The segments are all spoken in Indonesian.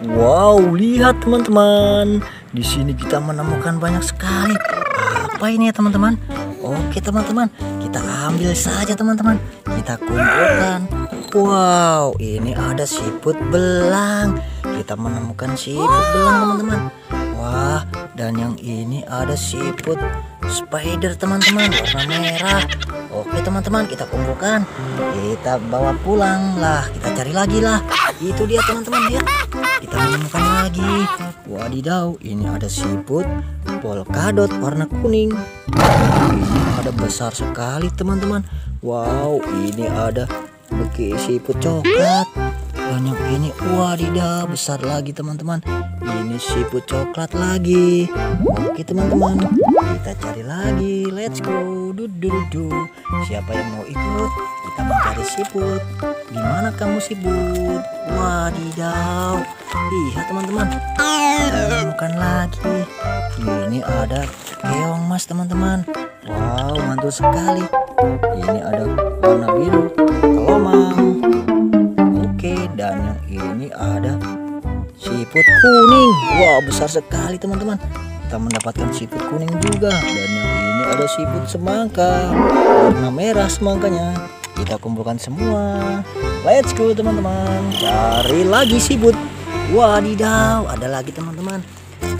Wow, lihat teman-teman. Di sini kita menemukan banyak sekali. Apa ini ya teman-teman? Oke teman-teman, kita ambil saja teman-teman. Kita kumpulkan. Wow, ini ada siput belang. Kita menemukan siput belang teman-teman. Wah, dan yang ini ada siput spider teman-teman warna merah. Oke teman-teman, kita kumpulkan. Kita bawa pulang lah. Kita cari lagi lah. Itu dia teman-teman lihat. Kita menemukan lagi. Wadidaw, ini ada siput polkadot warna kuning. Ini ada besar sekali teman-teman. Wow, ini ada beki siput coklat. Dan yang ini wadidaw besar lagi teman-teman. Ini siput coklat lagi. Oke teman-teman, kita cari lagi. Let's go. Dududu. Siapa yang mau ikut? Kita mencari siput. Di mana kamu siput? Wadidaw. Lihat teman-teman. Menemukan lagi. Ini ada keong mas teman-teman. Wow, mantul sekali. Ini ada warna biru, kelomang. Oke, dan yang ini ada siput kuning. Wow, besar sekali teman-teman. Kita mendapatkan siput kuning juga. Dan yang ini ada siput semangka. Warna merah semangkanya. Kita kumpulkan semua. Let's go teman-teman. Cari lagi siput. Wadidaw, ada lagi teman-teman.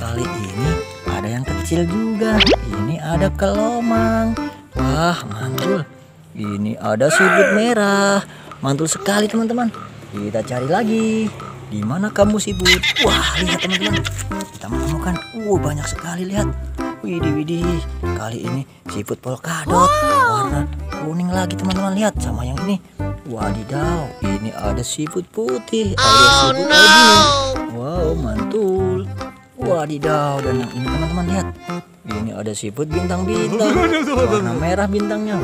Kali ini ada yang kecil juga. Ini ada kelomang. Wah, mantul. Ini ada siput merah. Mantul sekali teman-teman. Kita cari lagi. Di mana kamu siput? Wah, lihat teman-teman. Kita menemukan. Uh, banyak sekali lihat. Widih, widih. Kali ini siput polkadot. Warna kuning lagi teman-teman. Lihat sama yang ini. Wadidaw, ini ada siput putih alias siput albino. Wow, mantul. Wadidaw, dan yang ini teman-teman lihat. Ini ada siput bintang-bintang. Warna merah bintangnya.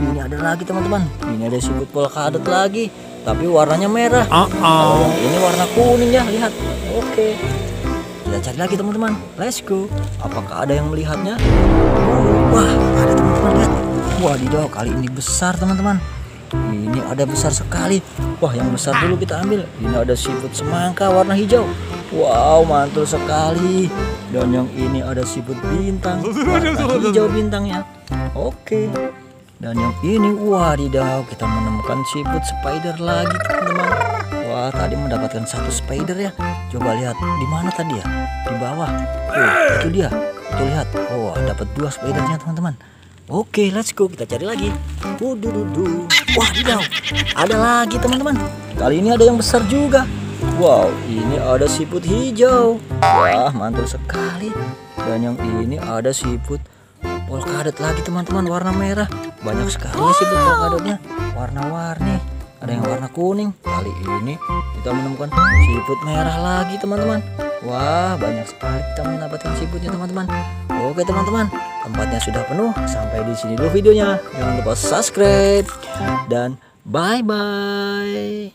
Ini ada lagi teman-teman. Ini ada siput polkadot lagi, tapi warnanya merah. Kalau yang ini warna kuning ya, lihat. Oke. Kita cari lagi teman-teman. Let's go. Apakah ada yang melihatnya? Wah, ada teman-teman. Wadidaw, kali ini besar teman-teman. Ini ada besar sekali. Wah, yang besar dulu kita ambil. Ini ada siput semangka warna hijau. Wow, mantul sekali. Dan yang ini ada siput bintang. Warna hijau bintangnya. Oke. Dan yang ini wadidaw, kita menemukan siput spider lagi, teman-teman. Wah, tadi mendapatkan satu spider ya. Coba lihat di mana tadi ya? Di bawah. Oh, itu dia. Itu lihat. Oh, dapat dua spidernya, teman-teman. Oke, let's go. Kita cari lagi. Wudududu. Wadidaw. Ada lagi, teman-teman. Kali ini ada yang besar juga. Wow, ini ada siput hijau. Wah, mantul sekali. Dan yang ini ada siput polkadot lagi, teman-teman, warna merah. Banyak sekali ya siput polkadotnya. Warna-warni. Ada yang warna kuning. Kali ini kita menemukan siput merah lagi, teman-teman. Wah, banyak sekali kita mendapatkan siputnya, teman-teman. Oke, teman-teman. Tempatnya sudah penuh. Sampai di sini dulu videonya. Jangan lupa subscribe dan bye-bye.